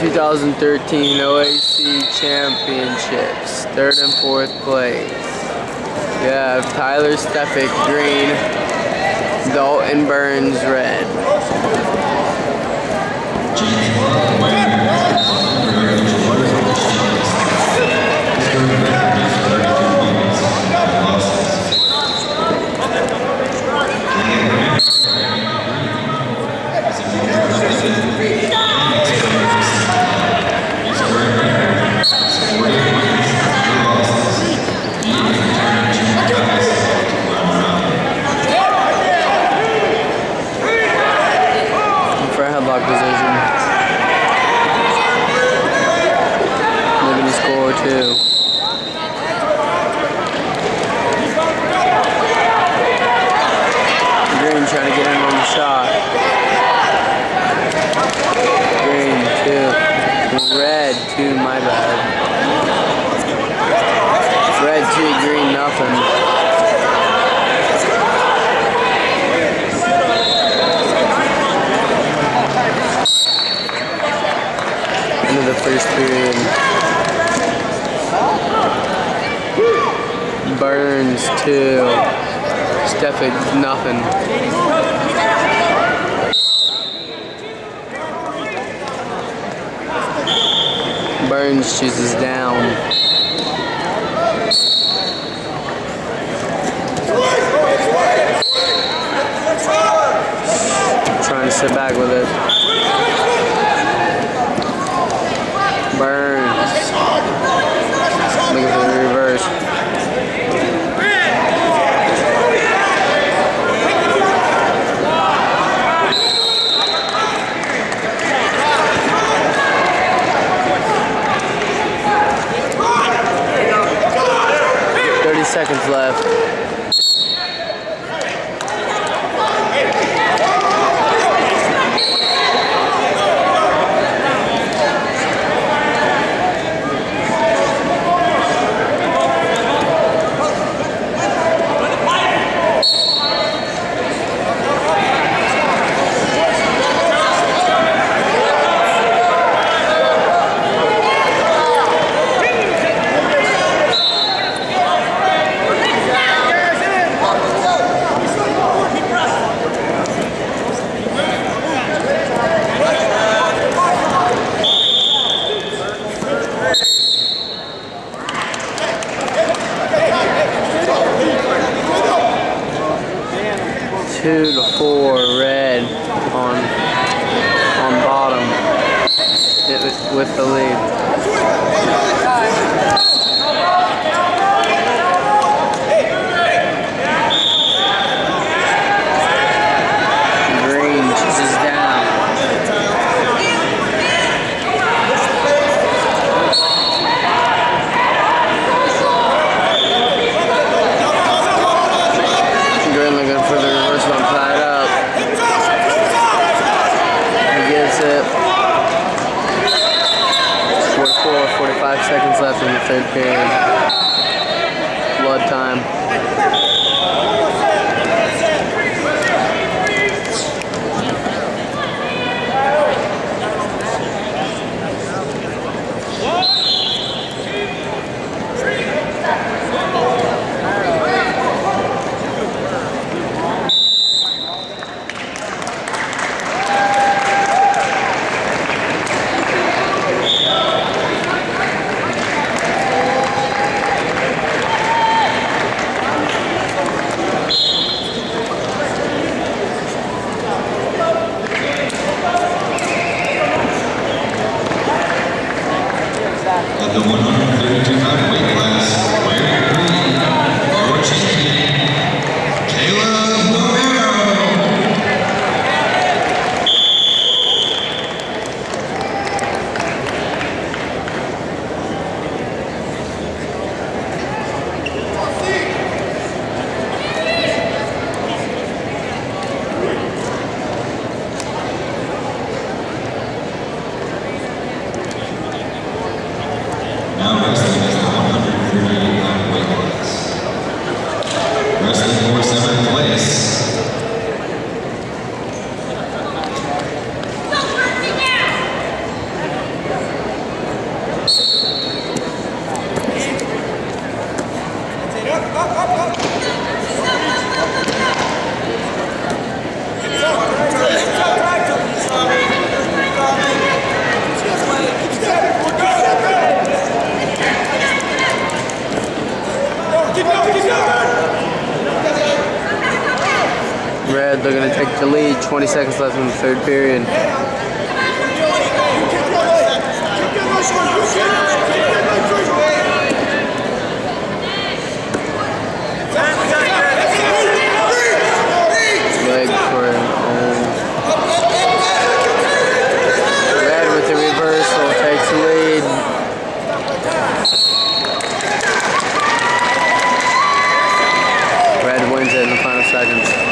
2013 OAC Championships, third and fourth place. You have Tyler Stepic, green, Dalton Burns, red. for a headlock position. Looking to score two. Green trying to get in on the shot. Green two. Red two, my bad. Red two, nothing. End of the first period. Burns two. Stefan nothing. Burns chooses down. Trying to sit back with it. Burns. Looking for the reverse. Thirty seconds left. Two to four red on on bottom with- with the lead. Green chases down. Green looking for the reversal and tied up. He gets it. 44, 45 seconds left in the third period. Cuando red. They're going to take the lead. 20 seconds left in the third period. Red with the reversal takes lead. Red wins it in the final seconds.